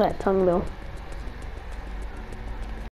that tongue though.